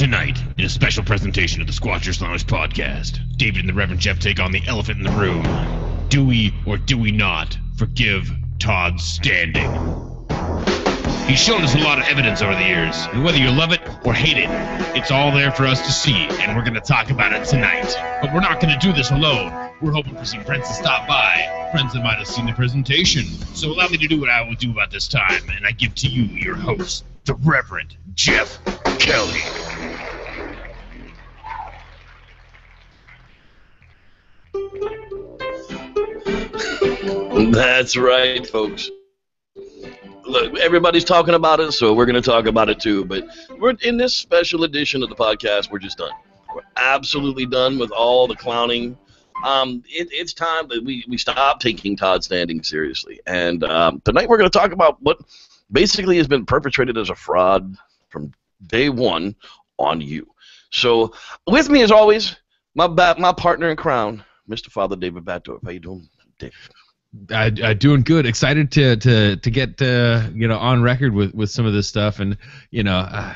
Tonight, in a special presentation of the Squatchers Lounge podcast, David and the Reverend Jeff take on the elephant in the room. Do we or do we not forgive Todd Standing? He's shown us a lot of evidence over the years, and whether you love it or hate it, it's all there for us to see, and we're going to talk about it tonight. But we're not going to do this alone. We're hoping for some friends to stop by, friends that might have seen the presentation. So allow me to do what I will do about this time, and I give to you your host, the Reverend Jeff Kelley. That's right, folks. Look, everybody's talking about it, so we're going to talk about it too. But we're in this special edition of the podcast. We're just done. We're absolutely done with all the clowning. Um, it, it's time that we, we stop taking Todd Standing seriously. And um, tonight we're going to talk about what basically has been perpetrated as a fraud from day one on you. So with me, as always, my ba- my partner in crown, Mr. Father David Batdorf. How you doing, David? Uh, uh, doing good. Excited to to to get uh, you know on record with with some of this stuff, and you know. Uh,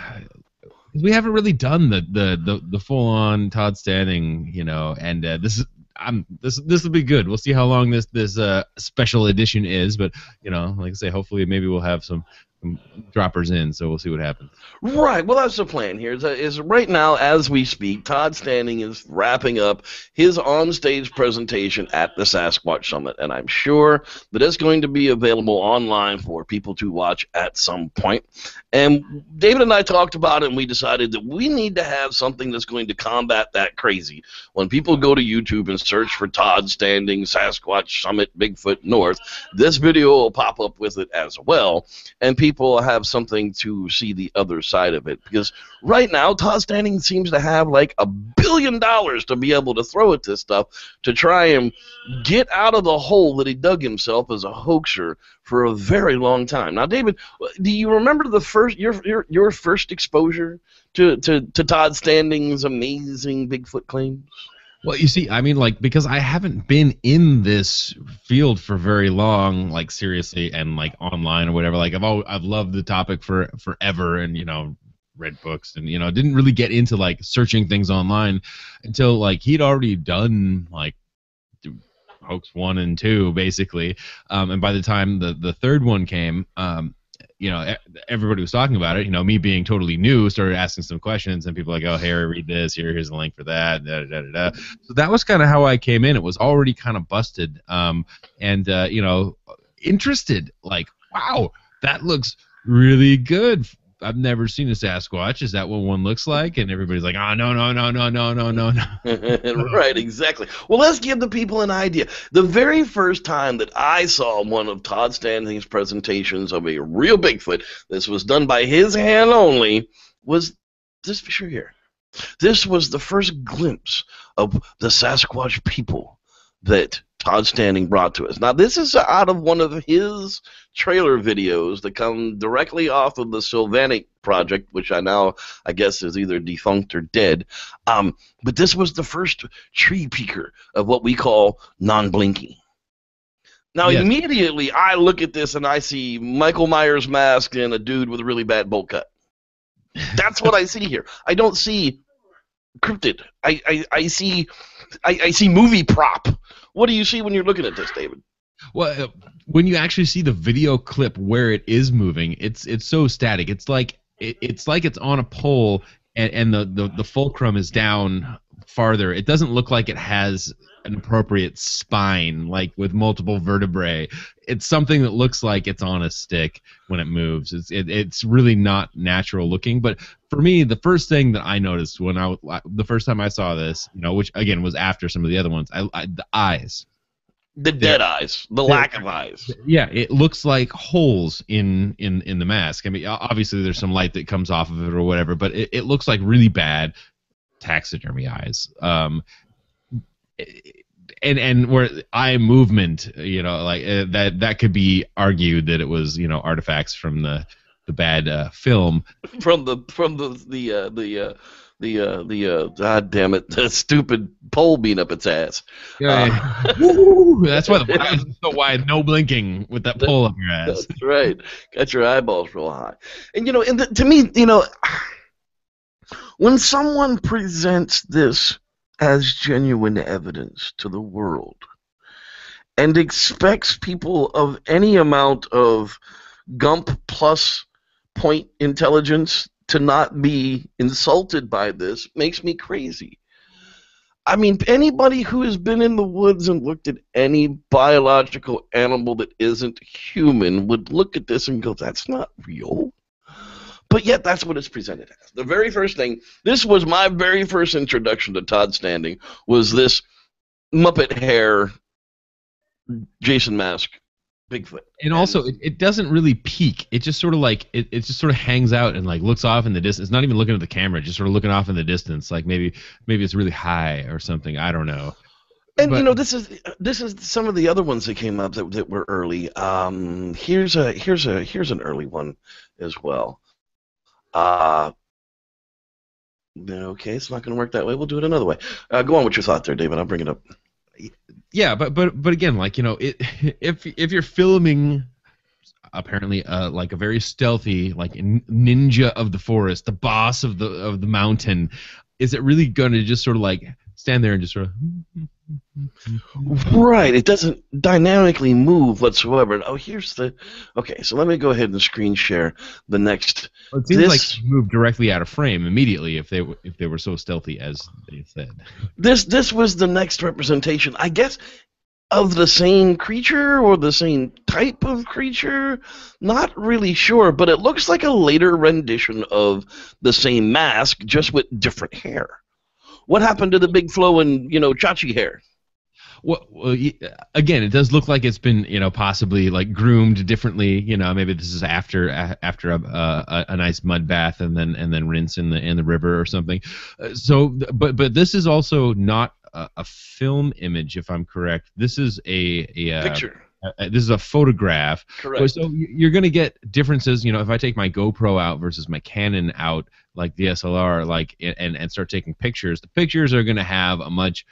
we haven't really done the the the, the full on Todd Standing, you know, and uh, this is I'm this this will be good. We'll see how long this this uh, special edition is, but you know, like I say, hopefully maybe we'll have some droppers in, so we'll see what happens. Right. Well, that's the plan here. Is, right now, as we speak, Todd Standing is wrapping up his on-stage presentation at the Sasquatch Summit, and I'm sure that it's going to be available online for people to watch at some point. And David and I talked about it, and we decided that we need to have something that's going to combat that crazy. When people go to YouTube and search for Todd Standing, Sasquatch Summit, Bigfoot North, this video will pop up with it as well, and people have something to see the other side of it. Because right now, Todd Standing seems to have like a billion dollars to be able to throw at this stuff to try and get out of the hole that he dug himself as a hoaxer for a very long time. Now, David, do you remember the first your your, your first exposure to, to, to Todd Standing's amazing Bigfoot claims? Well, you see, I mean, like because I haven't been in this field for very long, like seriously, and like online or whatever. Like I've always, I've loved the topic for forever, and you know, read books, and you know, didn't really get into like searching things online until like he'd already done like hoax one and two basically, um, and by the time the the third one came, um, you know, everybody was talking about it. You know, me being totally new, started asking some questions, and people like, "Oh, here, read this. Here, here's the link for that." Da, da, da, da. So that was kind of how I came in. It was already kind of busted, um, and uh, you know, interested. Like, wow, that looks really good. I've never seen a Sasquatch. Is that what one looks like? And everybody's like, "Oh, no, no, no, no, no, no, no, no." right, exactly. Well, let's give the people an idea. The very first time that I saw one of Todd Standing's presentations of a real Bigfoot, this was done by his hand only, was this picture here. This was the first glimpse of the Sasquatch people that Todd Standing brought to us. Now, this is out of one of his trailer videos that come directly off of the Sylvanic project, which I now I guess is either defunct or dead. Um, but this was the first tree peeker of what we call non-blinking. Now, Yes. immediately I look at this and I see Michael Myers mask and a dude with a really bad bowl cut. That's what I see here. I don't see cryptid. I, I, I see I, I see movie prop. What do you see when you're looking at this, David? Well, uh, when you actually see the video clip where it is moving, it's it's so static. It's like it, it's like it's on a pole and, and the, the the fulcrum is down farther. It doesn't look like it has an appropriate spine, like with multiple vertebrae. It's something that looks like it's on a stick when it moves. It's it, it's really not natural looking. But for me, the first thing that I noticed when I the first time I saw this, you know, which again was after some of the other ones, I, I the eyes. The dead eyes, the lack of eyes. Yeah, it looks like holes in in in the mask. I mean, obviously there's some light that comes off of it or whatever, but it, it looks like really bad taxidermy eyes. Um, and and where eye movement, you know, like uh, that that could be argued that it was you know artifacts from the the bad uh, film. From the from the the uh, the uh, the uh, the uh, God damn it, the stupid pole being up its ass. Yeah, Woo! that's why the eyes are so wide, no blinking with that pole up your ass. That's right. Got your eyeballs real high. And you know, and the, to me, you know, When someone presents this as genuine evidence to the world and expects people of any amount of Gump plus point intelligence to not be insulted by this makes me crazy. I mean, anybody who has been in the woods and looked at any biological animal that isn't human would look at this and go, that's not real. But yet, that's what it's presented as. The very first thing, this was my very first introduction to Todd Standing, was this Muppet hair Jason Mask Bigfoot. And also, it, it doesn't really peak. It just sort of like it, it just sort of hangs out and like looks off in the distance. It's not even looking at the camera, just sort of looking off in the distance. Like maybe maybe it's really high or something. I don't know. And But- you know, this is this is some of the other ones that came up that, that were early. Um, here's a here's a here's an early one as well. Uh, okay, it's not going to work that way. We'll do it another way. Uh, go on with your thought there, David. I'll bring it up. Yeah, but but but again, like you know, it, if if you're filming apparently uh, like a very stealthy like ninja of the forest, the boss of the of the mountain, is it really going to just sort of like stand there and just sort of Right. It doesn't dynamically move whatsoever. Oh, here's the. Okay, so let me go ahead and screen share the next. Well, it seems This- like move directly out of frame immediately if they if they were so stealthy as they said. This this was the next representation, I guess, of the same creature or the same type of creature. Not really sure, but it looks like a later rendition of the same mask, just with different hair. What happened to the big flowing, you know, Chachi hair? Well, well, again, it does look like it's been, you know, possibly like groomed differently. You know, maybe this is after a- after a, a, a nice mud bath and then and then rinse in the in the river or something. Uh, so, but but this is also not a, a film image, if I'm correct. This is a, a, uh, Picture. this is a photograph. Correct. So you're going to get differences. You know, if I take my GoPro out versus my Canon out, like the DSLR, like and and start taking pictures, the pictures are going to have a much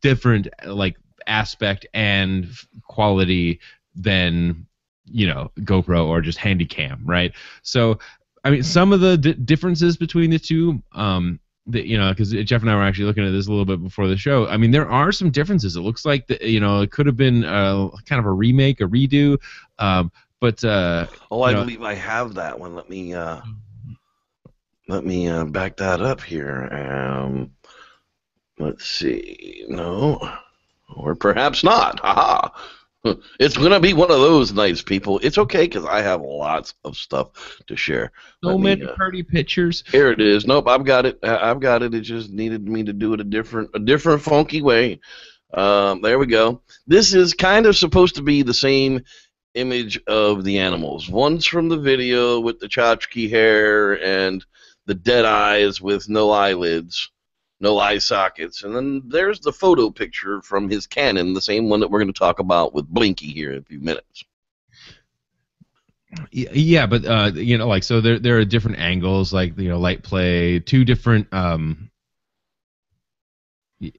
different like aspect and quality than you know GoPro or just Handycam, right? So, I mean, some of the d- differences between the two. Um, that you know, because Jeff and I were actually looking at this a little bit before the show. I mean, there are some differences. It looks like the, you know it could have been a, kind of a remake, a redo, um, but uh, Oh, I know- believe I have that one. Let me uh, let me uh, back that up here. Um, let's see. No, or perhaps not. Haha. It's gonna be one of those nights, people. It's okay because I have lots of stuff to share. so Let me, many uh, pretty pictures. Here it is. Nope, I've got it. I've got it. It just needed me to do it a different, a different funky way. Um, there we go. This is kind of supposed to be the same image of the animals. One's from the video with the tchotchke hair and the dead eyes with no eyelids, no eye sockets, and then there's the photo picture from his Canon, the same one that we're going to talk about with Blinky here in a few minutes. Yeah, but uh, you know, like so there there are different angles, like you know, light play, two different um,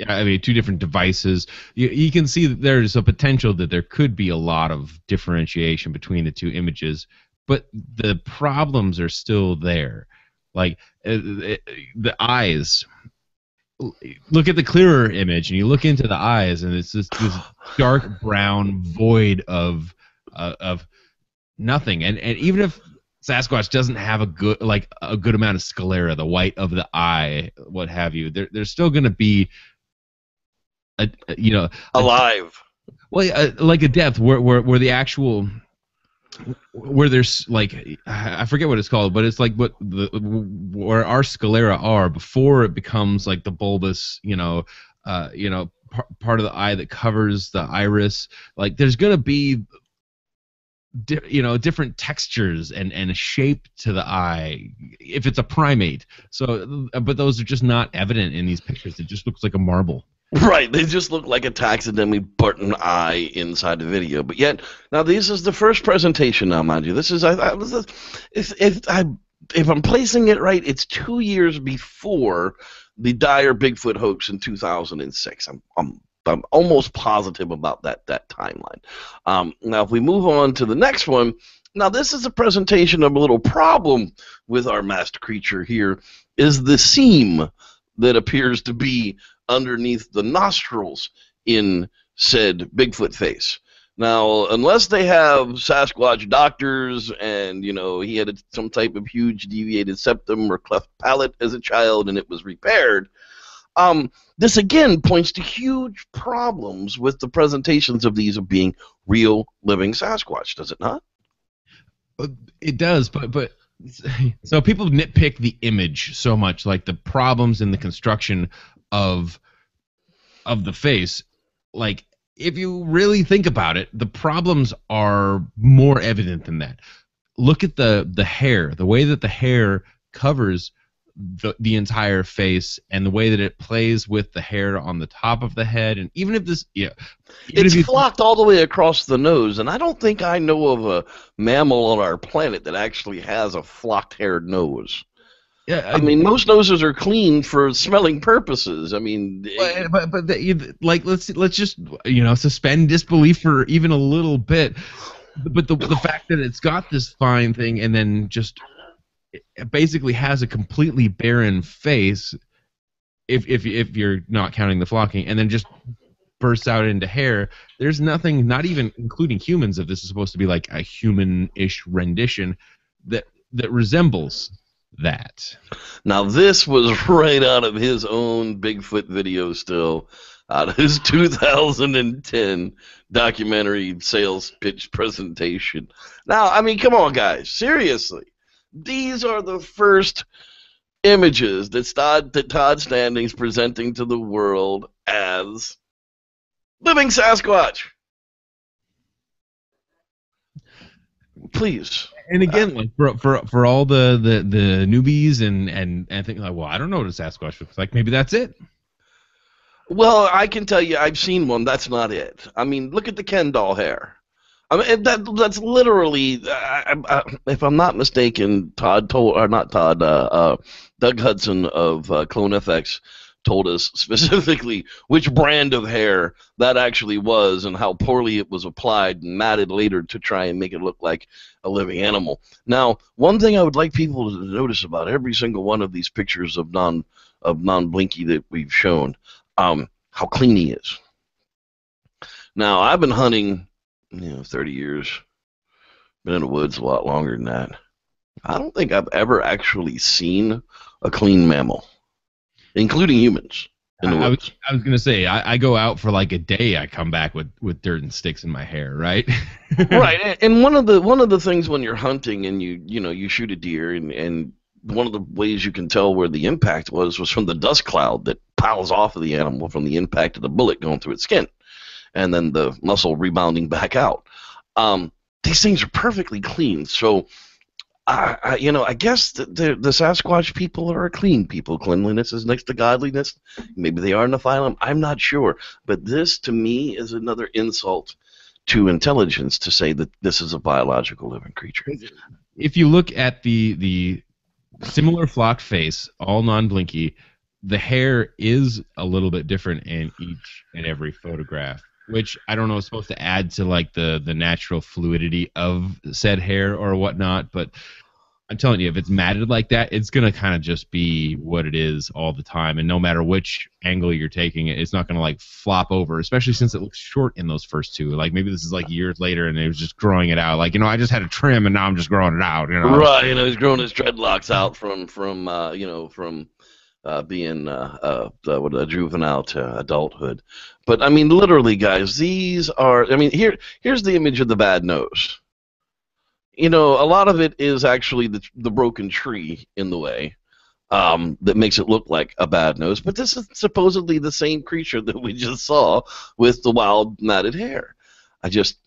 I mean, two different devices. You, you can see that there's a potential that there could be a lot of differentiation between the two images, but the problems are still there. Like uh, the eyes. Look at the clearer image, and you look into the eyes, and it's just this dark brown void of uh, of nothing. And and even if Sasquatch doesn't have a good like a good amount of sclera, the white of the eye, what have you, there, there's still going to be a, a- you know Alive. well uh, like a depth where where where the actual where there's like I forget what it's called, but it's like what the where our sclera are before it becomes like the bulbous, you know, uh, you know, par- part of the eye that covers the iris. Like there's gonna be, di- you know, different textures and and shape to the eye if it's a primate. So, but those are just not evident in these pictures. It just looks like a marble. Right, they just look like a taxidermy button eye inside the video. But yet, now this is the first presentation. Now, mind you, this is I, I this is if if I if I'm placing it right, it's two years before the dire Bigfoot hoax in 2006. I'm I'm I'm almost positive about that that timeline. Um, now, if we move on to the next one, Now, this is a presentation of a little problem with our masked creature here, is the seam that appears to be underneath the nostrils in said Bigfoot face. Now, unless they have Sasquatch doctors and, you know, he had some type of huge deviated septum or cleft palate as a child and it was repaired, um, this again points to huge problems with the presentations of these of being real living Sasquatch, does it not? It does, but but so people nitpick the image so much, like the problems in the construction of of the face. Like if you really think about it, the problems are more evident than that. Look at the the hair, the way that the hair covers the, the entire face and the way that it plays with the hair on the top of the head and even if this yeah it's flocked all the way across the nose and i don't think i know of a mammal on our planet that actually has a flocked haired nose yeah, I, I, mean, most noses are clean for smelling purposes. I mean, but but, but the, like let's let's just you know suspend disbelief for even a little bit. But the the fact that it's got this fine thing and then just basically has a completely barren face if if if you're not counting the flocking and then just bursts out into hair there's nothing not even including humans if this is supposed to be like a human-ish rendition that that resembles that. Now this was right out of his own bigfoot video still out of his 2010 documentary sales pitch presentation. Now i mean come on guys. Seriously. These are the first images that Todd, that Todd Standing's presenting to the world as living Sasquatch. Please. And again, like for, for for all the, the, the newbies and and and think like, well, I don't know what a Sasquatch looks like. Maybe that's it. Well, I can tell you, I've seen one. That's not it. I mean, look at the Ken doll hair. I mean, that that's literally, uh, uh, if I'm not mistaken, Todd told, or not Todd, uh, uh, Doug Hudson of uh, Clone FX told us specifically which brand of hair that actually was and how poorly it was applied and matted later to try and make it look like a living animal. Now, one thing I would like people to notice about every single one of these pictures of non of non Blinky that we've shown, um, how clean he is. Now, I've been hunting you know, 30 years. Been in the woods a lot longer than that. I don't think I've ever actually seen a clean mammal, including humans. In the I, woods. was, I was gonna say I, I, go out for like a day. I come back with, with dirt and sticks in my hair, right? right. And one of the one of the things when you're hunting and you you know you shoot a deer and and one of the ways you can tell where the impact was was from the dust cloud that piles off of the animal from the impact of the bullet going through its skin and then the muscle rebounding back out. Um, these things are perfectly clean. So, I, you know, I guess the, the, the Sasquatch people are a clean people. Cleanliness is next to godliness. Maybe they are Nephilim. I'm not sure. But this, to me, is another insult to intelligence to say that this is a biological living creature. If you look at the the similar flock face, all non-blinky, the hair is a little bit different in each and every photograph which I don't know is supposed to add to like the the natural fluidity of said hair or whatnot. But I'm telling you, if it's matted like that, it's gonna kind of just be what it is all the time, and no matter which angle you're taking it, it's not gonna like flop over. Especially since it looks short in those first two. Like maybe this is like years later, and it was just growing it out. Like you know, I just had a trim, and now I'm just growing it out. You know, right? You know, he's growing his dreadlocks out from from uh, you know from uh, being uh, uh, what a juvenile to adulthood. But I mean, literally, guys, these are. I mean, here here's the image of the bad nose. You know, a lot of it is actually the the broken tree in the way. Um, that makes it look like a bad nose, but this is supposedly the same creature that we just saw with the wild matted hair. I just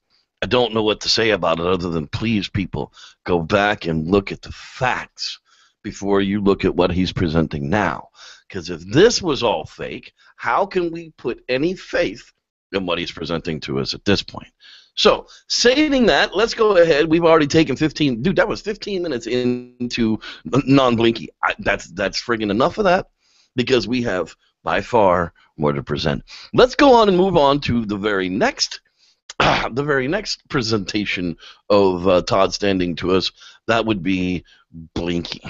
I don't know what to say about it other than please people go back and look at the facts before you look at what he's presenting now. Because if this was all fake, how can we put any faith in what he's presenting to us at this point? So, saying that, let's go ahead. We've already taken 15. Dude, that was 15 minutes into non-blinky. That's that's friggin' enough of that because we have by far more to present. Let's go on and move on to the very next the very next presentation of uh, Todd standing to us, that would be Blinky.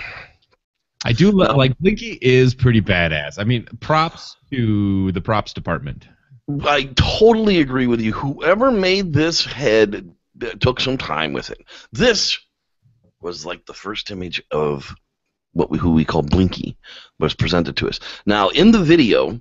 I do lo- like Blinky is pretty badass. I mean, props to the props department. I totally agree with you. Whoever made this head uh, took some time with it. This was like the first image of what we who we call Blinky was presented to us. Now in the video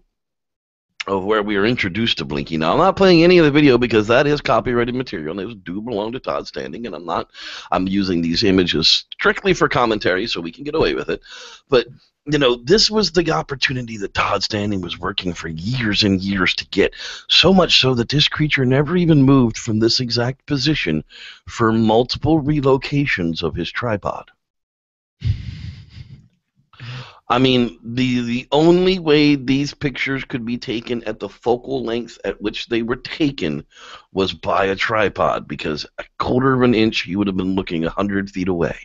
of where we are introduced to Blinky. Now I'm not playing any of the video because that is copyrighted material and those do belong to Todd Standing and I'm not I'm using these images strictly for commentary so we can get away with it. But you know, this was the opportunity that Todd Standing was working for years and years to get. So much so that this creature never even moved from this exact position for multiple relocations of his tripod. I mean, the the only way these pictures could be taken at the focal length at which they were taken was by a tripod, because a quarter of an inch you would have been looking a hundred feet away.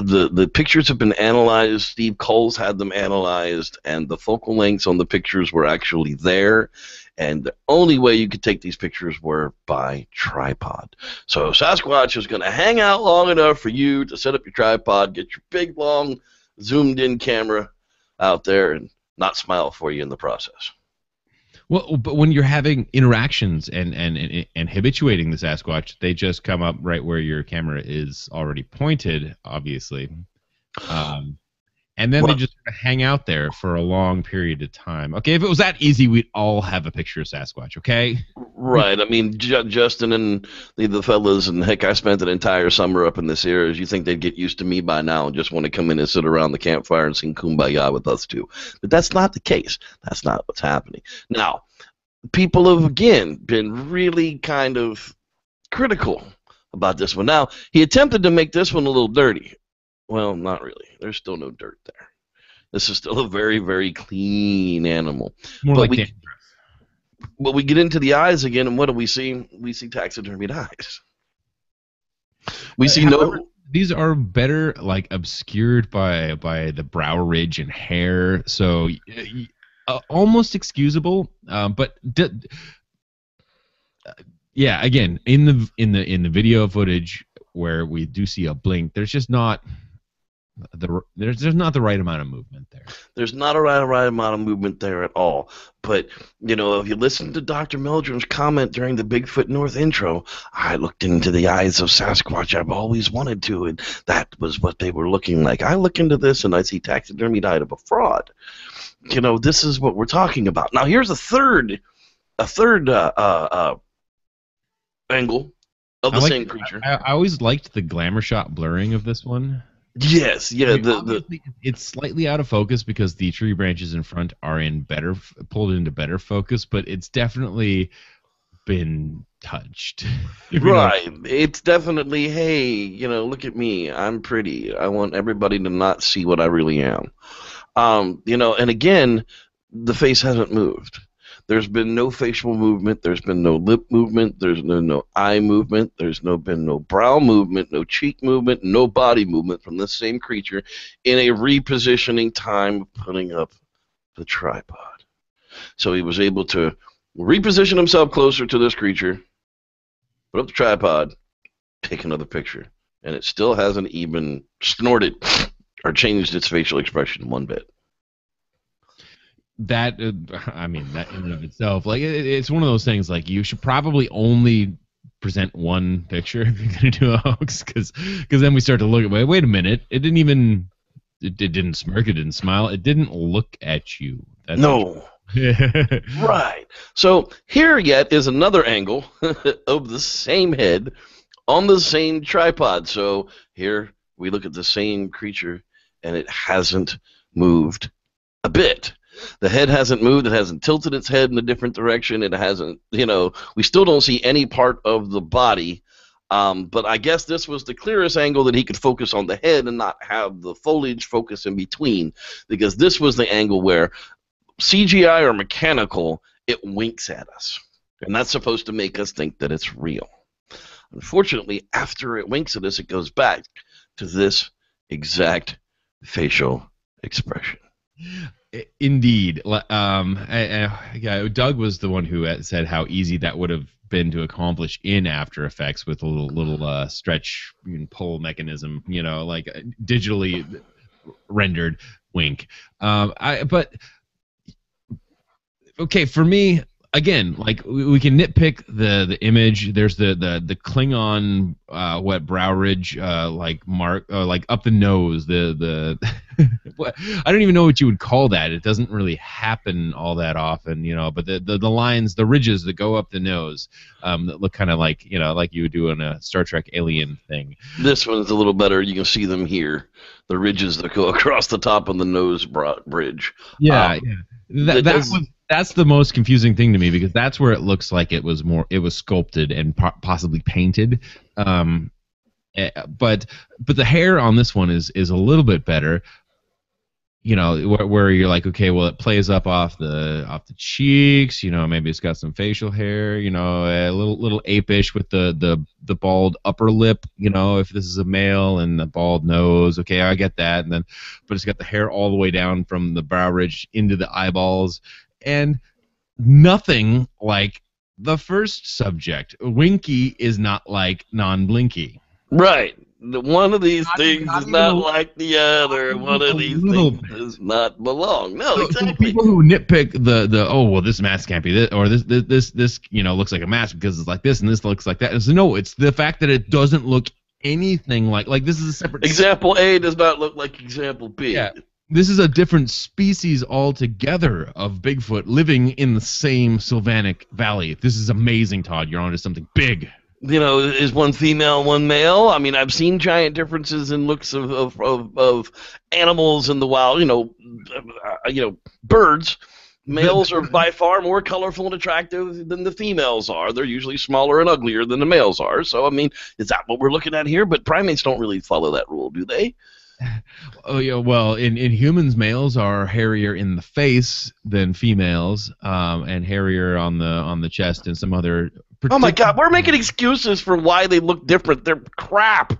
The the pictures have been analyzed. Steve Kulls had them analyzed, and the focal lengths on the pictures were actually there. And the only way you could take these pictures were by tripod. So Sasquatch is going to hang out long enough for you to set up your tripod, get your big long zoomed in camera out there and not smile for you in the process. Well, but when you're having interactions and, and, and, and habituating the Sasquatch, they just come up right where your camera is already pointed, obviously. Um, and then Well- they just sort of hang out there for a long period of time. Okay, if it was that easy, we'd all have a picture of Sasquatch, okay? Right. I mean, Ju- Justin and the, the fellas, and heck, I spent an entire summer up in this area. You think they'd get used to me by now and just want to come in and sit around the campfire and sing Kumbaya with us too. But that's not the case. That's not what's happening. Now, people have, again, been really kind of critical about this one. Now, he attempted to make this one a little dirty. Well, not really. There's still no dirt there. This is still a very, very clean animal. More But like we- Dan- But we get into the eyes again, and what do we see? We see taxidermied eyes. We see However, no. these are better like obscured by by the brow ridge and hair, so uh, almost excusable. Um, but d- uh, yeah, again, in the in the in the video footage where we do see a blink, there's just not the there's there's not the right amount of movement there. There's not a right, right amount of movement there at all. But you know, if you listen to Dr. Meldrum's comment during the Bigfoot North intro, I looked into the eyes of Sasquatch. I've always wanted to, and that was what they were looking like. I look into this and I see taxidermied eye of a fraud. You know, this is what we're talking about. Now, here's a third, a third uh, uh, uh, angle of the same creature. I, I always liked the glamour shot blurring of this one. Yes, yeah. I mean, The, the it's slightly out of focus because the tree branches in front are in better pulled into better focus, but it's definitely been touched. You know- right. It's definitely, hey, you know, look at me. I'm pretty. I want everybody to not see what I really am. Um, you know, and again, the face hasn't moved. There's been no facial movement. There's been no lip movement. There's no no eye movement. There's no been no brow movement, no cheek movement, no body movement from the same creature in a repositioning time of putting up the tripod. So he was able to reposition himself closer to this creature, put up the tripod, take another picture, and it still hasn't even snorted or changed its facial expression one bit. That uh, I mean that in and of itself, like it, it's one of those things. Like you should probably only present one picture if you're gonna do a hoax, because because then we start to look at wait wait a minute, it didn't even it, it didn't smirk, it didn't smile, it didn't look at you. That's No. Right. So here yet is another angle of the same head on the same tripod. So here we look at the same creature and it hasn't moved a bit. The head hasn't moved, it hasn't tilted its head in a different direction, it hasn't, you know, we still don't see any part of the body. Um, but I guess this was the clearest angle that he could focus on the head and not have the foliage focus in between, because this was the angle where CGI or mechanical, it winks at us. And that's supposed to make us think that it's real. Unfortunately, after it winks at us, it goes back to this exact facial expression. Indeed. Um, I- I- yeah, Doug was the one who said how easy that would have been to accomplish in After Effects with a little little uh, stretch and pull mechanism, you know, like uh, digitally rendered. Wink. Um, I but okay for me again like we, we can nitpick the the image there's the the the klingon uh what brow ridge uh like mark uh, like up the nose the the i don't even know what you would call that it doesn't really happen all that often you know but the the, the lines the ridges that go up the nose um that look kind of like you know like you would do in a star trek alien thing This one's a little better. You can see them here, the ridges that go across the top of the nose bridge. Yeah, Um, yeah. That, that does- was that's the most confusing thing to me because that's where it looks like it was more it was sculpted and po- possibly painted. Um, eh, but but the hair on this one is is a little bit better. You know, where, where you're like, okay, well, it plays up off the off the cheeks. You know, maybe it's got some facial hair. You know, a little little apish with the the the bald upper lip. You know, if this is a male and the bald nose, okay, I get that. And then, but it's got the hair all the way down from the brow ridge into the eyeballs, and nothing like the first subject. Winky is not like non-blinky. Right. The, one of these Not- things not is not a- like the other. One of these little things does not belong. No, So- so exactly. people who nitpick the the oh well this mask can't be this or this this this, this you know looks like a mask because it's like this and this looks like that. It's, no, it's the fact that it doesn't look anything like like this is a separate Example A does not look like example B. Yeah. This is a different species altogether of Bigfoot living in the same Sylvanic Valley. This is amazing, Todd. You're onto something big. You know, is one female, one male? I mean, I've seen giant differences in looks of of, of, of animals in the wild. You know, uh, you know, birds. Males are by far more colorful and attractive than the females are. They're usually smaller and uglier than the males are. So, I mean, is that what we're looking at here? But primates don't really follow that rule, do they? Oh yeah, well, in, in humans, males are hairier in the face than females, um, and hairier on the on the chest and some other. Oh my God, we're making excuses for why they look different. They're crap.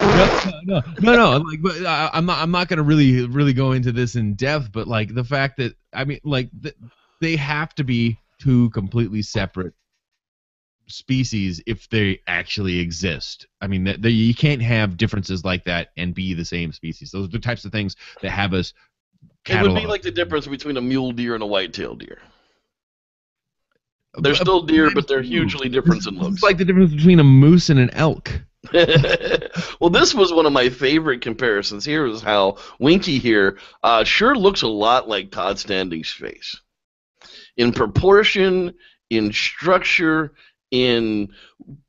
no, no, no, no. Like, but I, I'm not. I'm not gonna really, really go into this in depth. But like the fact that I mean, like th- they have to be two completely separate species if they actually exist. I mean, you can't have differences like that and be the same species. Those are the types of things that have us. It would be like the difference between a mule deer and a white-tailed deer. They're still deer, but they're hugely different in looks. It's like the difference between a moose and an elk. well, this was one of my favorite comparisons. Here is how Winky here uh, sure looks a lot like Todd Standing's face. In proportion, in structure, in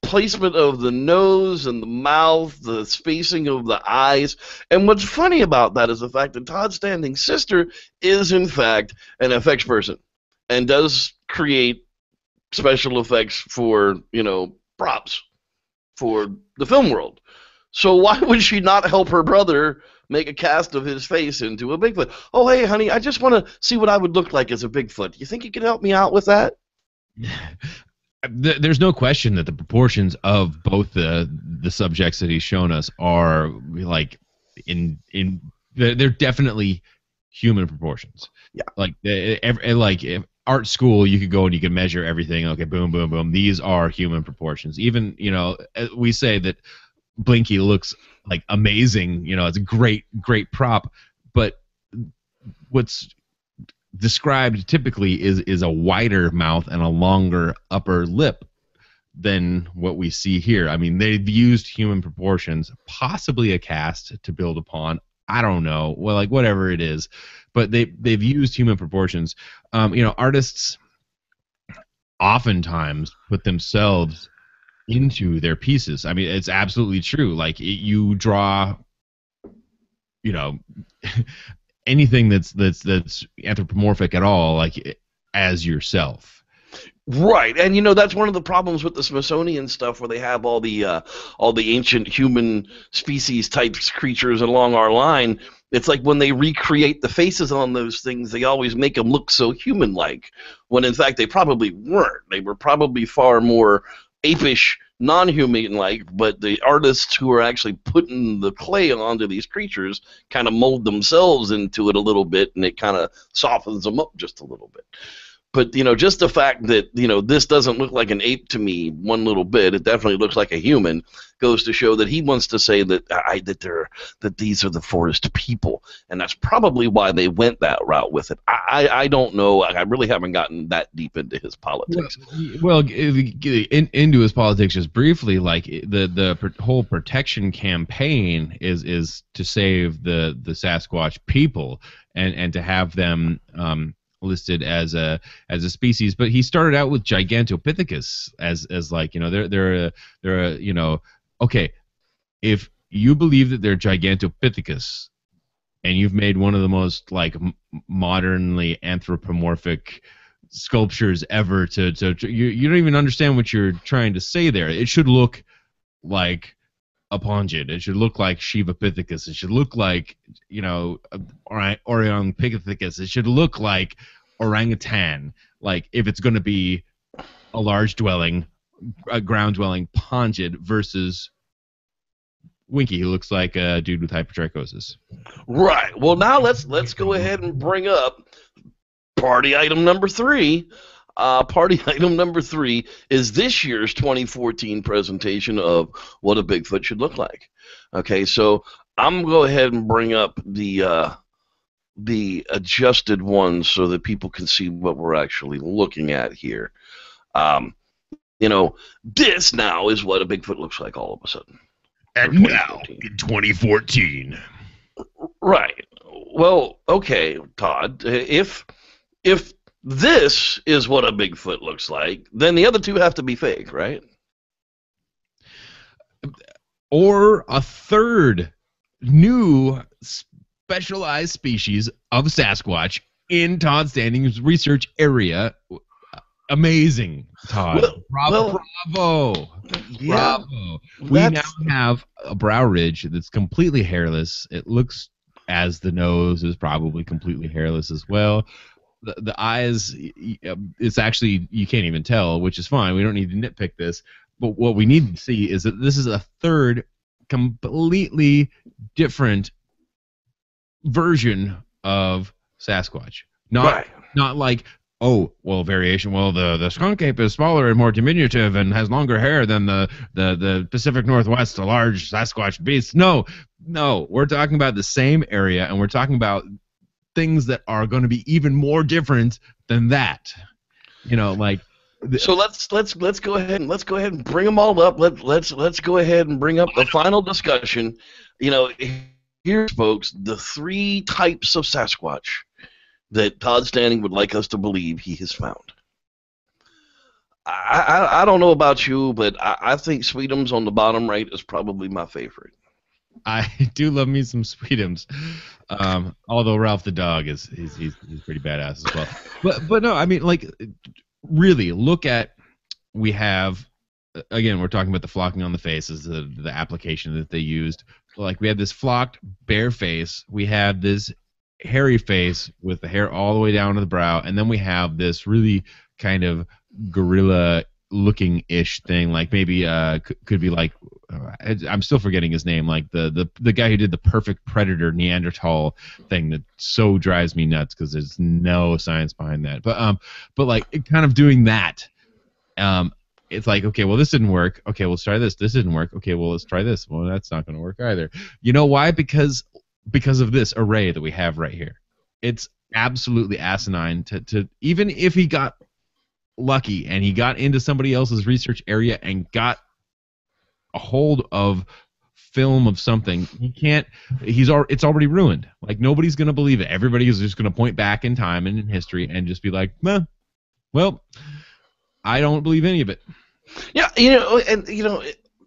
placement of the nose and the mouth, the spacing of the eyes. And what's funny about that is the fact that Todd Standing's sister is, in fact, an effects person and does create special effects for, you know, props for the film world. So why would she not help her brother make a cast of his face into a Bigfoot? Oh, hey, honey, I just want to see what I would look like as a Bigfoot. You think you can help me out with that? Th- There's no question that the proportions of both the the subjects that he's shown us are like in in they're, definitely human proportions. Yeah. Like every, like if art school, you could go and you could measure everything. Okay, boom, boom, boom. These are human proportions. Even you know eh, we say that Blinky looks like amazing. You know, it's a great great prop, but what's described typically is is a wider mouth and a longer upper lip than what we see here. I mean, they've used human proportions, possibly a cast to build upon. I don't know. Well, like whatever it is, but they they've used human proportions. Um, you know, artists oftentimes put themselves into their pieces. I mean, it's absolutely true. Like it, you draw, you know, anything that's that's that's anthropomorphic at all, like as yourself. Right, and you know that's one of the problems with the Smithsonian stuff, where they have all the uh, all the ancient human species types creatures along our line. It's like when they recreate the faces on those things, they always make them look so human-like, when in fact they probably weren't. They were probably far more apish non-human like, but the artists who are actually putting the clay onto these creatures kind of mold themselves into it a little bit, and it kind of softens them up just a little bit but you know just the fact that you know this doesn't look like an ape to me one little bit it definitely looks like a human goes to show that he wants to say that I that they're that these are the forest people. And that's probably why they went that route with it. I I don't know. I really haven't gotten that deep into his politics. Well, in, into his politics just briefly like the the whole protection campaign is is to save the the Sasquatch people and and to have them um listed as a as a species, but he started out with Gigantopithecus as as like you know they're they're a, they're a, you know okay if you believe that they're Gigantopithecus and you've made one of the most like m- modernly anthropomorphic sculptures ever to, to, to you, you don't even understand what you're trying to say there. It should look like a pongid. It should look like Sivapithecus. It should look like, you know, Oreopithecus. It should look like orangutan. Like if it's going to be a large dwelling, a ground dwelling pongid versus Winky, who looks like a dude with hypertrichosis. Right. Well, now let's let's go ahead and bring up party item number three. Uh, party item number three is this year's 2014 presentation of what a Bigfoot should look like. Okay, so I'm gonna go ahead and bring up the uh, the adjusted ones so that people can see what we're actually looking at here. Um, you know, this now is what a Bigfoot looks like all of a sudden. And now in 2014. Right. Well, okay, Todd. If if this is what a Bigfoot looks like, then the other two have to be fake, right? Or a third new specialized species of Sasquatch in Todd Standing's research area. Amazing, Todd. Well, bravo. Well, bravo. Yeah, bravo. We now have a brow ridge that's completely hairless. It looks as the nose is probably completely hairless as well the, the eyes uh, it's actually you can't even tell which is fine. We don't need to nitpick this. But what we need to see is that this is a third completely different version of sasquatch. Not right. not like oh well variation well the the skunk ape is smaller and more diminutive and has longer hair than the the the pacific northwest a large sasquatch beast no no. We're talking about the same area and we're talking about things that are going to be even more different than that. You know, like. So let's let's let's go ahead and let's go ahead and bring them all up. Let let's let's go ahead and bring up the final discussion. You know, here's folks the three types of Sasquatch that Todd Standing would like us to believe he has found. I, I, I don't know about you, but I, I think Sweetums on the bottom right is probably my favorite. I do love me some Sweetums. Um, although Ralph the dog is he's, he's, he's pretty badass as well. But but no, I mean like really look at we have again we're talking about the flocking on the faces the the application that they used. Like we have this flocked bare face, we have this hairy face with the hair all the way down to the brow, and then we have this really kind of gorilla looking ish thing like maybe uh could, be like uh, i'm still forgetting his name like the the the guy who did the perfect predator neanderthal thing that so drives me nuts because there's no science behind that. But um but like kind of doing that um it's like okay well this didn't work. Okay well, let's try this. This didn't work. Okay well let's try this. Well that's not going to work either. You know why? Because because of this array that we have right here. It's absolutely asinine to, to even if he got lucky and he got into somebody else's research area and got a hold of film of something. He can't he's al- it's already ruined. Like nobody's going to believe it. Everybody is just going to point back in time and in history and just be like eh, well i don't believe any of it. Yeah you know and you know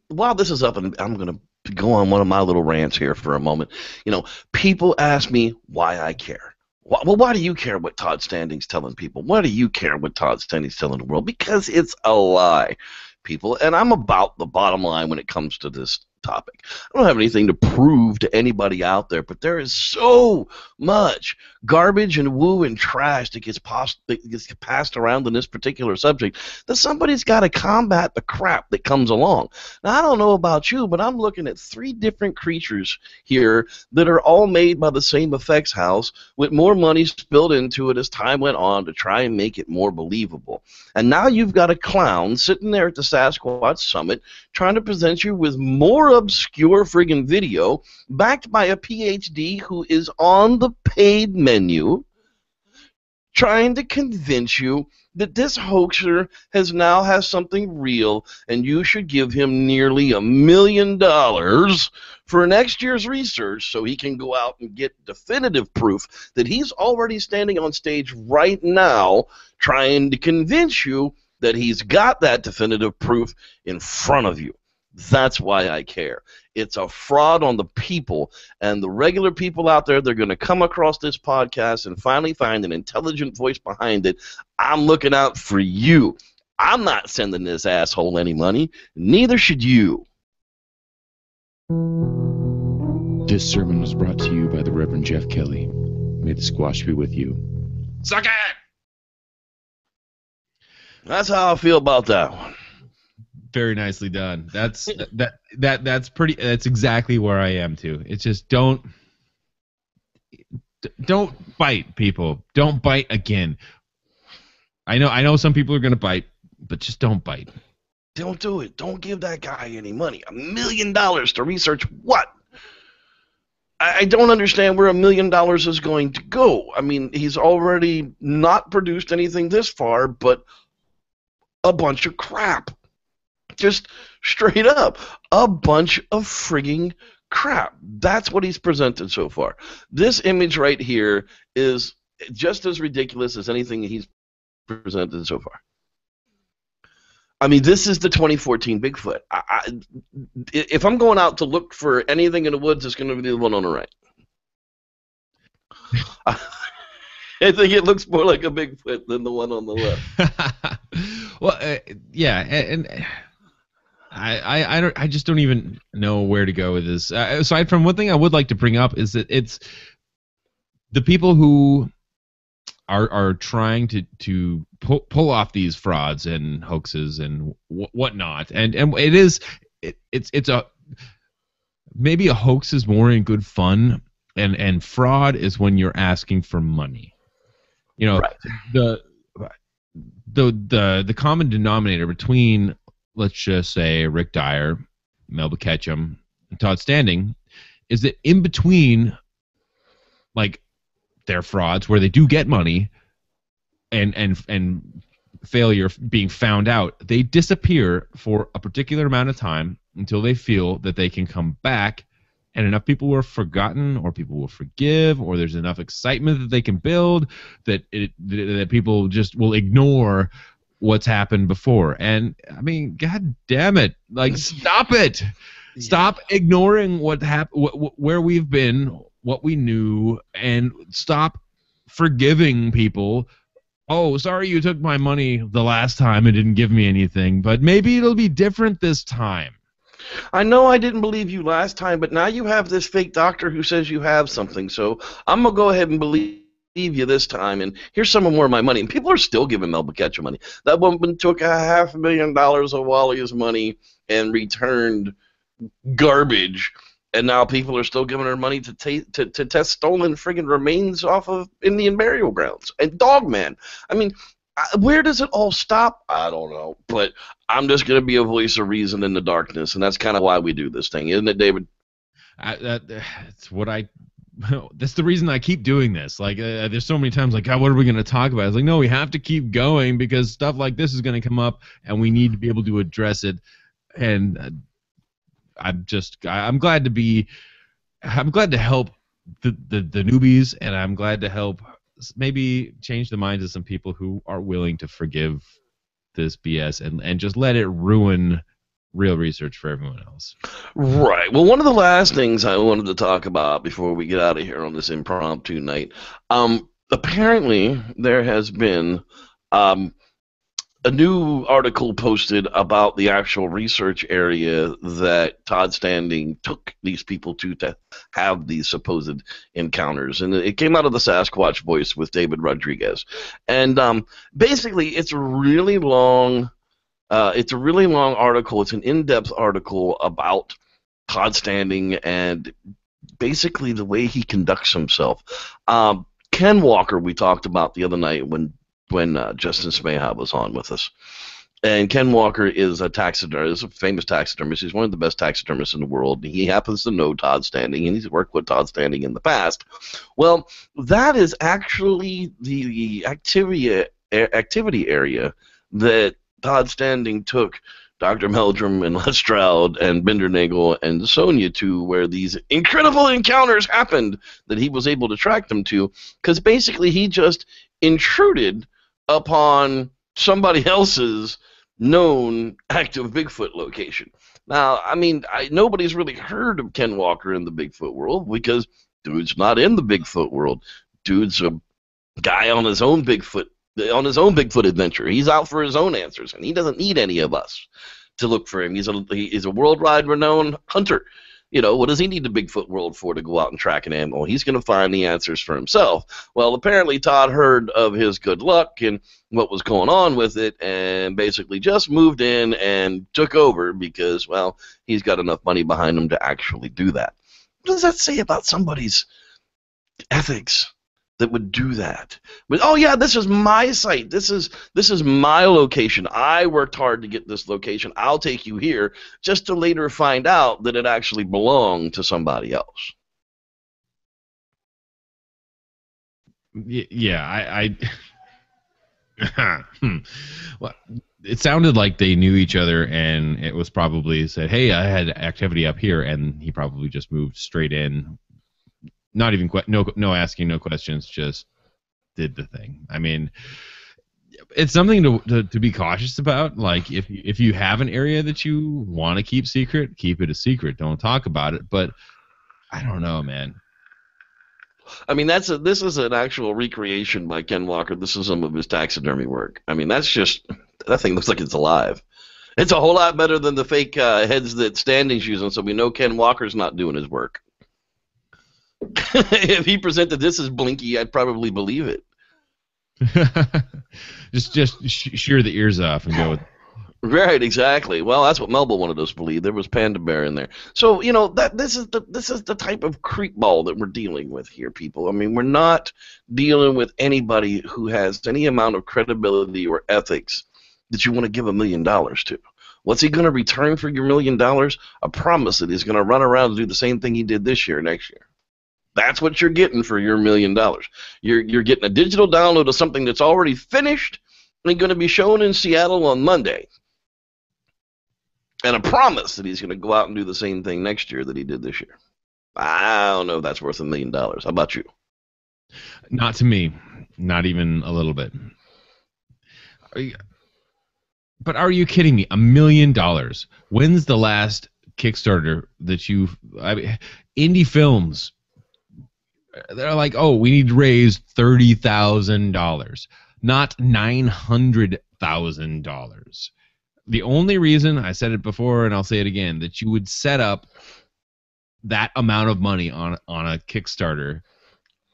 while this is up and i'm going to go on one of my little rants here for a moment you know people ask me why i care well, why do you care what Todd Standing's telling people? Why do you care what Todd Standing's telling the world? Because it's a lie, people. And I'm about the bottom line when it comes to this topic. I don't have anything to prove to anybody out there, but there is so much garbage and woo and trash that gets, pos- that gets passed around in this particular subject that somebody's got to combat the crap that comes along. Now, I don't know about you, but I'm looking at three different creatures here that are all made by the same effects house with more money spilled into it as time went on to try and make it more believable. And now you've got a clown sitting there at the Sasquatch Summit trying to present you with more obscure friggin' video backed by a PhD who is on the paid menu trying to convince you that this hoaxer has now has something real and you should give him nearly a million dollars for next year's research so he can go out and get definitive proof that he's already standing on stage right now trying to convince you that he's got that definitive proof in front of you. That's why I care. It's a fraud on the people, and the regular people out there, they're going to come across this podcast and finally find an intelligent voice behind it. I'm looking out for you. I'm not sending this asshole any money. Neither should you. This sermon was brought to you by the Reverend Jeff Kelley. May the Squatch be with you. Suck it! That's how I feel about that one. Very nicely done. That's that that that's pretty. That's exactly where I am too. It's just don't don't bite people. Don't bite again. I know I know some people are gonna bite, but just don't bite. Don't do it. Don't give that guy any money. A million dollars to research what? I I don't understand where a million dollars is going to go. I mean, he's already not produced anything this far, but a bunch of crap. Just straight up. A bunch of frigging crap. That's what he's presented so far. This image right here is just as ridiculous as anything he's presented so far. I mean, this is the 2014 Bigfoot. I, I, if I'm going out to look for anything in the woods, it's going to be the one on the right. I think it looks more like a Bigfoot than the one on the left. well, uh, yeah, and, and I, I, I don't, I just don't even know where to go with this. Uh, aside from one thing, I would like to bring up is that it's the people who are are trying to to pull, pull off these frauds and hoaxes and wh- whatnot, and and it is it, it's it's a maybe a hoax is more in good fun, and and fraud is when you're asking for money. You know, Right. the the the the common denominator between let's just say Rick Dyer, Melba Ketchum, and Todd Standing is that in between like their frauds where they do get money and and and failure being found out, they disappear for a particular amount of time until they feel that they can come back and enough people were forgotten or people will forgive or there's enough excitement that they can build that it that people just will ignore what's happened before. And i mean god damn it. Like stop it. Stop ignoring what happened wh- wh- where we've been what we knew and stop forgiving people. Oh sorry you took my money the last time and didn't give me anything but maybe it'll be different this time. I know I didn't believe you last time, but now you have this fake doctor who says you have something, so I'm gonna go ahead and believe you this time. And here's some more of my money. And people are still giving Melba Ketchum money. That woman took a half million dollars of Wally's money and returned garbage, and now people are still giving her money to ta- to, to test stolen friggin' remains off of Indian burial grounds and Dogman. I mean. Uh, where does it all stop? I don't know, but I'm just going to be a voice of reason in the darkness, and that's kind of why we do this thing, isn't it, David? I, that, that's what I. That's the reason I keep doing this. Like, uh, there's so many times, like, God, what are we going to talk about? It's like, no, we have to keep going because stuff like this is going to come up, and we need to be able to address it. And uh, I'm just, I, I'm glad to be, I'm glad to help the, the the newbies, and I'm glad to help maybe change the minds of some people who are willing to forgive this BS and and just let it ruin real research for everyone else. Right. Well, one of the last things I wanted to talk about before we get out of here on this impromptu night, um, apparently there has been um, a new article posted about the actual research area that Todd Standing took these people to to have these supposed encounters, and it came out of the Sasquatch voice with David Rodriguez, and um, basically it's a really long, uh, it's a really long article. It's an in-depth article about Todd Standing and basically the way he conducts himself. Um, Ken Walker, we talked about the other night when when uh, Justin Smeha was on with us. And Ken Walker is a taxidermist, is a famous taxidermist. He's one of the best taxidermists in the world. He happens to know Todd Standing, and he's worked with Todd Standing in the past. Well, that is actually the, the activity activity area that Todd Standing took Dr. Meldrum and Les Stroud and Bindernagel and Sonia to where these incredible encounters happened that he was able to track them to because basically he just intruded upon somebody else's known active Bigfoot location. Now, I mean, I, nobody's really heard of Ken Walker in the Bigfoot world because dude's not in the Bigfoot world. Dude's a guy on his own Bigfoot on his own Bigfoot adventure. He's out for his own answers, and he doesn't need any of us to look for him. He's a he's a worldwide renowned hunter you know, what does he need the Bigfoot world for to go out and track an animal? He's going to find the answers for himself. Well, apparently Todd heard of his good luck and what was going on with it and basically just moved in and took over because, well, he's got enough money behind him to actually do that. What does that say about somebody's ethics? That would do that. But oh yeah, this is my site. This is this is my location. I worked hard to get this location. I'll take you here just to later find out that it actually belonged to somebody else. Yeah, I, I hmm. well, it sounded like they knew each other, and it was probably said, "Hey, I had activity up here," and he probably just moved straight in not even que- no no asking no questions just did the thing i mean it's something to, to, to be cautious about like if if you have an area that you want to keep secret keep it a secret don't talk about it but i don't know man I mean, that's a, this is an actual recreation by Ken Walker. This is some of his taxidermy work. I mean, that's just that thing looks like it's alive. It's a whole lot better than the fake uh, heads that Standing's using. So we know Ken Walker's not doing his work. if he presented this as Blinky, I'd probably believe it. just just shear the ears off and go with Right, exactly. Well, that's what Melba wanted us to believe. There was Panda Bear in there. So you know that this is the this is the type of creep ball that we're dealing with here, people. I mean, we're not dealing with anybody who has any amount of credibility or ethics that you want to give a million dollars to. What's he going to return for your million dollars? A promise that he's going to run around and do the same thing he did this year, next year. That's what you're getting for your million dollars. You're you're getting a digital download of something that's already finished and going to be shown in Seattle on Monday. And a promise that he's going to go out and do the same thing next year that he did this year. I don't know if that's worth a million dollars. How about you? Not to me. Not even a little bit. Are you, but are you kidding me? A million dollars. When's the last Kickstarter that you? I mean, indie films they're like, oh, we need to raise thirty thousand dollars, not nine hundred thousand dollars. The only reason I said it before, and I'll say it again, that you would set up that amount of money on on a Kickstarter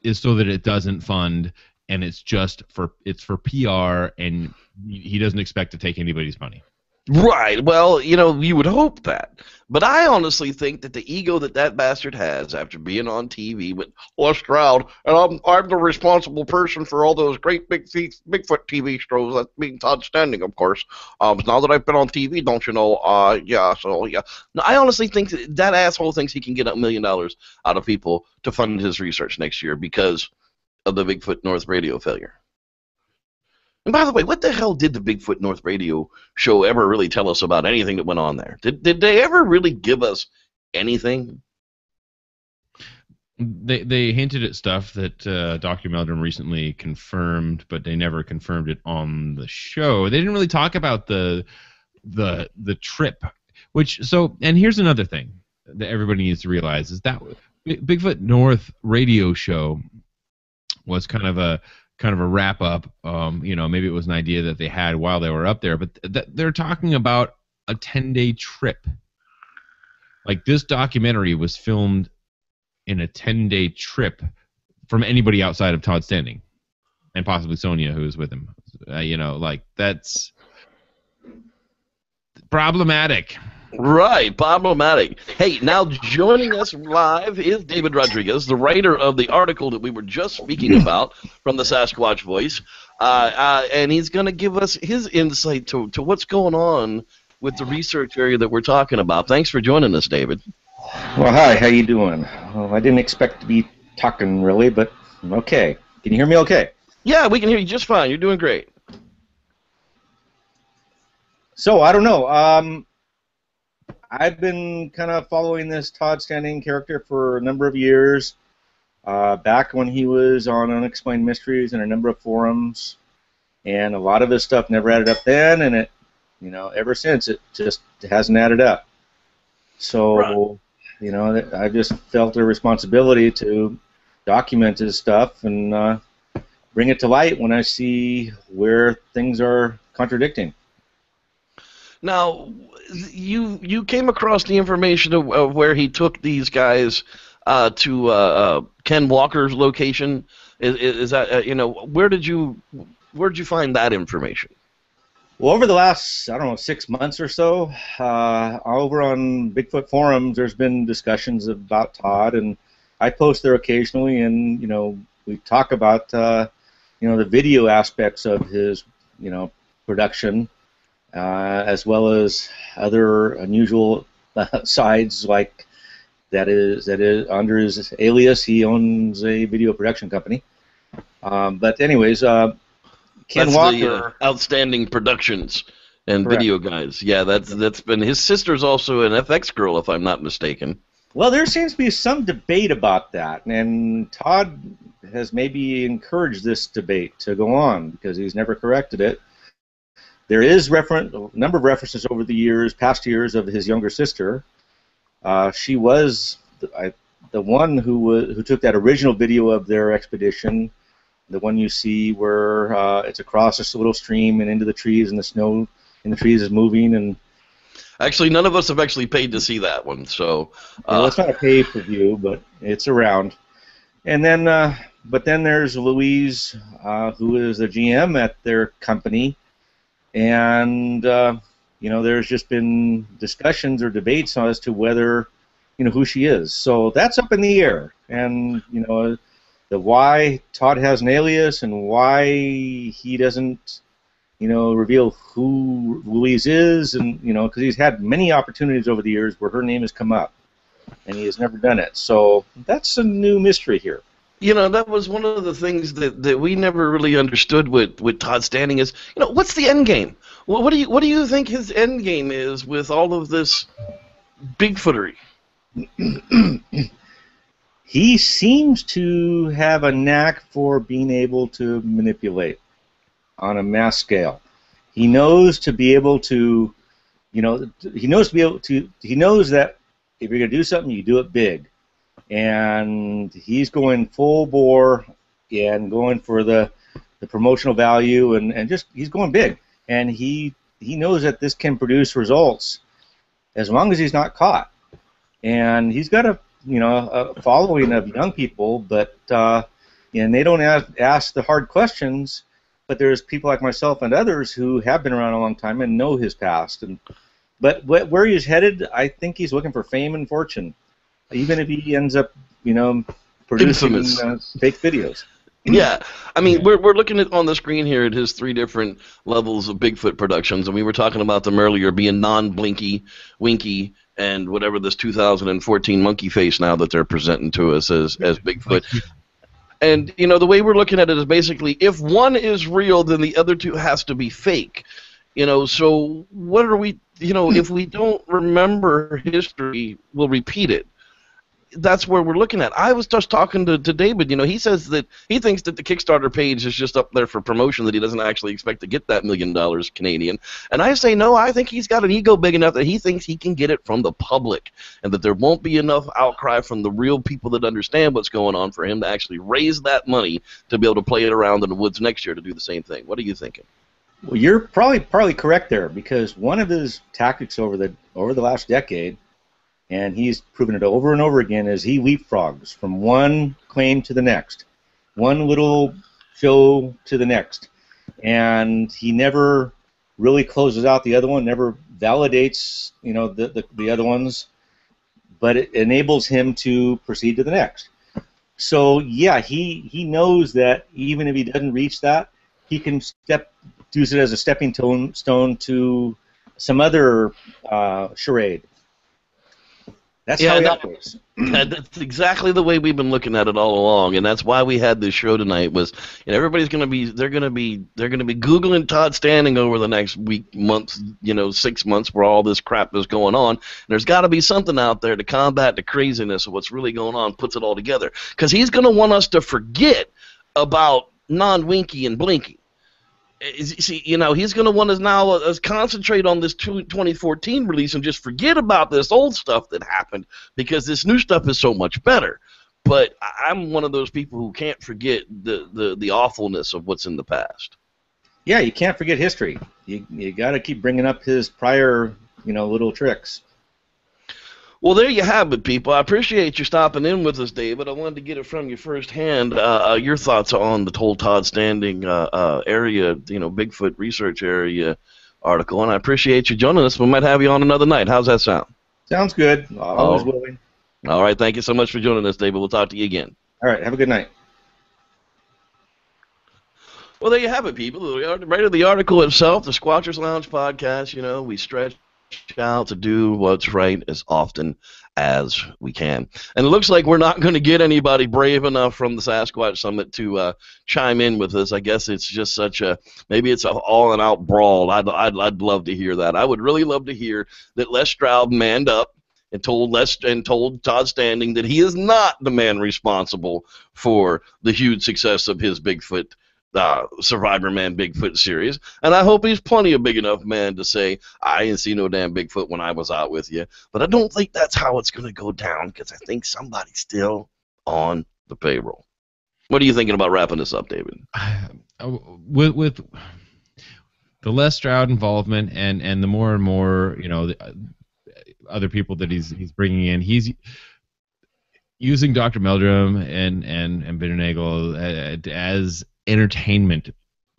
is so that it doesn't fund and it's just for it's for PR and he doesn't expect to take anybody's money. Right. Well, you know, you would hope that. But I honestly think that the ego that that bastard has after being on TV with Les Stroud, and I'm, I'm the responsible person for all those great big Bigfoot TV shows, that's being Todd Standing, of course. Um, now that I've been on TV, don't you know, uh, yeah, so, yeah. No, I honestly think that, that asshole thinks he can get a million dollars out of people to fund his research next year because of the Bigfoot North radio failure. And by the way, what the hell did the Bigfoot North radio show ever really tell us about anything that went on there? Did did they ever really give us anything? They they hinted at stuff that uh, Dr. Meldrum recently confirmed, but they never confirmed it on the show. They didn't really talk about the the the trip, which so and here's another thing that everybody needs to realize is that Bigfoot North radio show was kind of a kind of a wrap up. Um, you know, maybe it was an idea that they had while they were up there, but th- they're talking about a 10 day trip. Like this documentary was filmed in a 10 day trip from anybody outside of Todd Standing and possibly Sonia, who was with him. Uh, you know, like that's problematic. Right, problematic. Hey, now joining us live is David Rodriguez, the writer of the article that we were just speaking about from the Sasquatch Voice, uh, uh, and he's going to give us his insight to, to what's going on with the research area that we're talking about. Thanks for joining us, David. Well, hi. How you doing? Well, I didn't expect to be talking really, but okay. Can you hear me? Okay. Yeah, we can hear you just fine. You're doing great. So I don't know. Um, I've been kind of following this Todd Standing character for a number of years. Uh, back when he was on Unexplained Mysteries and a number of forums, and a lot of his stuff never added up then, and it, you know, ever since it just hasn't added up. So, right. you know, I just felt a responsibility to document his stuff and uh, bring it to light when I see where things are contradicting. Now, you you came across the information of, of where he took these guys uh, to uh, uh, Ken Walker's location. Is, is that uh, you know where did you where did you find that information? Well, over the last I don't know six months or so, uh, over on Bigfoot forums, there's been discussions about Todd, and I post there occasionally, and you know we talk about uh, you know the video aspects of his you know production as well as other unusual uh, sides like that is that is under his alias he owns a video production company. Um, but anyways, uh, Ken that's Walker, the, uh, outstanding productions and correct. video guys. Yeah, that's that's been his sister's also an FX girl, if I'm not mistaken. Well, there seems to be some debate about that, and Todd has maybe encouraged this debate to go on because he's never corrected it. There is reference, a number of references over the years, past years, of his younger sister. Uh, she was the, I, the one who was, who took that original video of their expedition, the one you see where uh, it's across this little stream and into the trees, and the snow in the trees is moving. And actually, none of us have actually paid to see that one. So uh, well, it's not a pay per view, but it's around. And then, uh, but then there's Louise, uh, who is the GM at their company and uh, you know there's just been discussions or debates as to whether you know who she is. So that's up in the air, and you know the why Todd has an alias and why he doesn't you know reveal who Louise is, and you know because he's had many opportunities over the years where her name has come up, and he has never done it. So that's a new mystery here you know that was one of the things that, that we never really understood with, with Todd Standing is you know what's the end game? Well, what do you what do you think his end game is with all of this Bigfootery? he seems to have a knack for being able to manipulate on a mass scale. He knows to be able to, you know, he knows to be able to. He knows that if you're going to do something, you do it big and he's going full bore and going for the the promotional value and, and just he's going big. And he he knows that this can produce results as long as he's not caught. And he's got a you know a following of young people but uh, and they don't ask, ask the hard questions but there's people like myself and others who have been around a long time and know his past. And but where he's headed I think he's looking for fame and fortune even if he ends up, you know, producing uh, fake videos. Yeah, I mean, we're we're looking at on the screen here at his three different levels of Bigfoot productions, and we were talking about them earlier being non-blinky, winky, and whatever this 2014 monkey face now that they're presenting to us as as Bigfoot. And you know, the way we're looking at it is basically if one is real, then the other two has to be fake. You know, so what are we? You know, if we don't remember history, we'll repeat it that's where we're looking at. I was just talking to, to David. You know, he says that he thinks that the Kickstarter page is just up there for promotion. That he doesn't actually expect to get that million dollars Canadian. And I say no. I think he's got an ego big enough that he thinks he can get it from the public, and that there won't be enough outcry from the real people that understand what's going on for him to actually raise that money to be able to play it around in the woods next year to do the same thing. What are you thinking? Well, you're probably partly correct there because one of his tactics over the over the last decade and he's proven it over and over again as he leapfrogs from one claim to the next, one little show to the next, and he never really closes out the other one, never validates you know the, the, the other ones, but it enables him to proceed to the next. So yeah, he he knows that even if he doesn't reach that, he can step use it as a stepping stone to some other uh, charade that's yeah, how that, operates. that's exactly the way we've been looking at it all along, and that's why we had this show tonight. Was you know, everybody's going to be they're going to be they're going to be googling Todd Standing over the next week, month, you know, six months where all this crap is going on. And there's got to be something out there to combat the craziness of what's really going on, puts it all together, because he's going to want us to forget about non-winky and blinky see, you know, he's going to want to now uh, concentrate on this 2014 release and just forget about this old stuff that happened because this new stuff is so much better. But I'm one of those people who can't forget the, the, the awfulness of what's in the past. Yeah, you can't forget history. You you got to keep bringing up his prior, you know, little tricks. Well, there you have it, people. I appreciate you stopping in with us, David. I wanted to get it from you firsthand. Uh, uh, your thoughts on the whole Todd Standing uh, uh, area, you know, Bigfoot research area article, and I appreciate you joining us. We might have you on another night. How's that sound? Sounds good. Always oh. willing. All right. Thank you so much for joining us, David. We'll talk to you again. All right. Have a good night. Well, there you have it, people. Right in the article itself, the Squatchers Lounge podcast. You know, we stretch out to do what's right as often as we can. And it looks like we're not going to get anybody brave enough from the Sasquatch Summit to uh, chime in with us. I guess it's just such a maybe it's an all and out brawl. I'd, I'd I'd love to hear that. I would really love to hear that Les Stroud manned up and told Les and told Todd Standing that he is not the man responsible for the huge success of his Bigfoot uh, Survivor Man Bigfoot series, and I hope he's plenty of big enough man to say I didn't see no damn Bigfoot when I was out with you. But I don't think that's how it's going to go down because I think somebody's still on the payroll. What are you thinking about wrapping this up, David? With with the Les Stroud involvement and and the more and more you know the, uh, other people that he's he's bringing in, he's using Dr. Meldrum and and and Bindernagel uh, as entertainment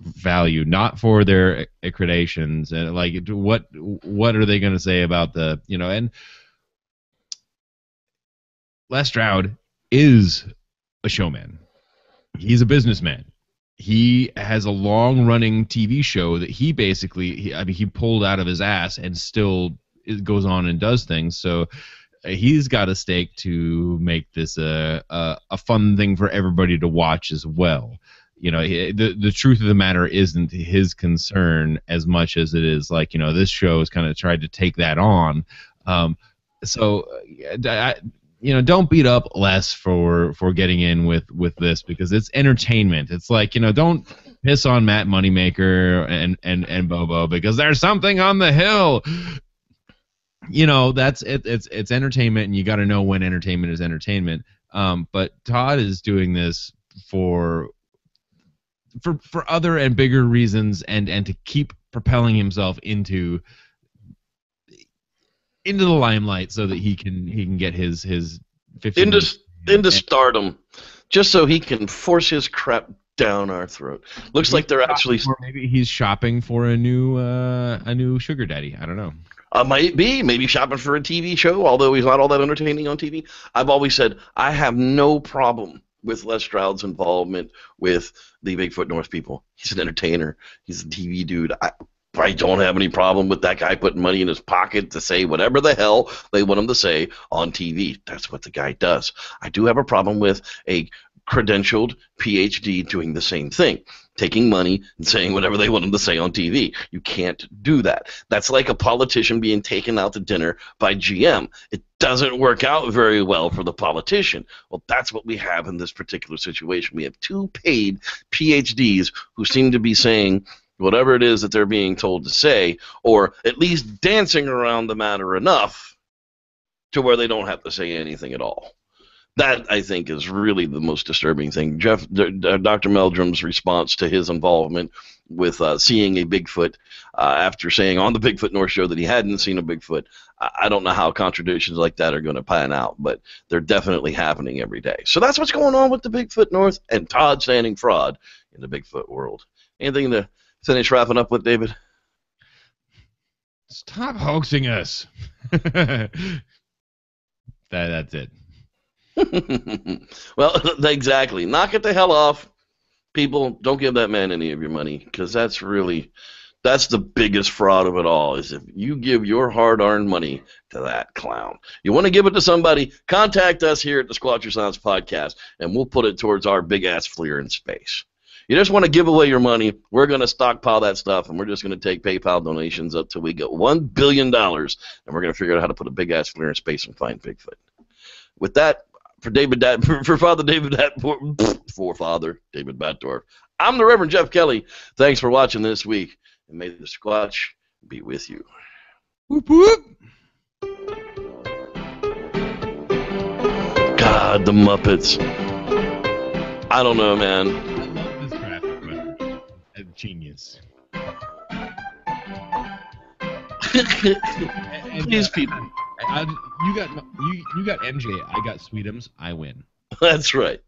value, not for their accreditations. And like, what what are they going to say about the you know? And Les Stroud is a showman. He's a businessman. He has a long running TV show that he basically, he, I mean, he pulled out of his ass and still goes on and does things. So uh, he's got a stake to make this a, a, a fun thing for everybody to watch as well you know the the truth of the matter isn't his concern as much as it is like you know this show has kind of tried to take that on. Um, so I, you know don't beat up Les for for getting in with with this because it's entertainment. It's like you know don't piss on Matt Moneymaker and and and Bobo because there's something on the hill. You know that's it, it's it's entertainment and you got to know when entertainment is entertainment. Um, but Todd is doing this for for for other and bigger reasons and and to keep propelling himself into into the limelight so that he can he can get his his into into stardom just so he can force his crap down our throat. Looks like they're actually or maybe he's shopping for a new uh, a new sugar daddy. I don't know. Uh, might be. Maybe shopping for a tv show although he's not all that entertaining on tv i've always said i have no problem with Les Stroud's involvement with the Bigfoot North people. He's an entertainer. He's a TV dude. I, I don't have any problem with that guy putting money in his pocket to say whatever the hell they want him to say on TV. That's what the guy does. I do have a problem with a credentialed PhD doing the same thing, taking money and saying whatever they want them to say on TV. You can't do that. That's like a politician being taken out to dinner by GM. It doesn't work out very well for the politician. Well, that's what we have in this particular situation. We have two paid PhDs who seem to be saying whatever it is that they're being told to say, or at least dancing around the matter enough to where they don't have to say anything at all. That I think is really the most disturbing thing. Jeff, Dr. Meldrum's response to his involvement with uh, seeing a Bigfoot uh, after saying on the Bigfoot North show that he hadn't seen a Bigfoot. I don't know how contradictions like that are going to pan out, but they're definitely happening every day. So that's what's going on with the Bigfoot North and Todd standing fraud in the Bigfoot world. Anything to finish wrapping up with, David? Stop hoaxing us. that that's it. well, exactly. Knock it the hell off. People, don't give that man any of your money because that's really that's the biggest fraud of it all is if you give your hard-earned money to that clown. You want to give it to somebody, contact us here at the Squatcher Science Podcast, and we'll put it towards our big-ass FLIR in space. You just want to give away your money, we're going to stockpile that stuff, and we're just going to take PayPal donations up till we get $1 billion, and we're going to figure out how to put a big-ass FLIR in space and find Bigfoot. With that, for David Dat, for, for Father David Dat, for Father David Batdorf, I'm the Reverend Jeff Kelley. Thanks for watching this week and may the Squatch be with you. Whoop whoop. God, the Muppets. I don't know, man. I love this graphic, but a genius. These uh, people. I, you got you you got MJ. I got Sweetums. I win. That's right.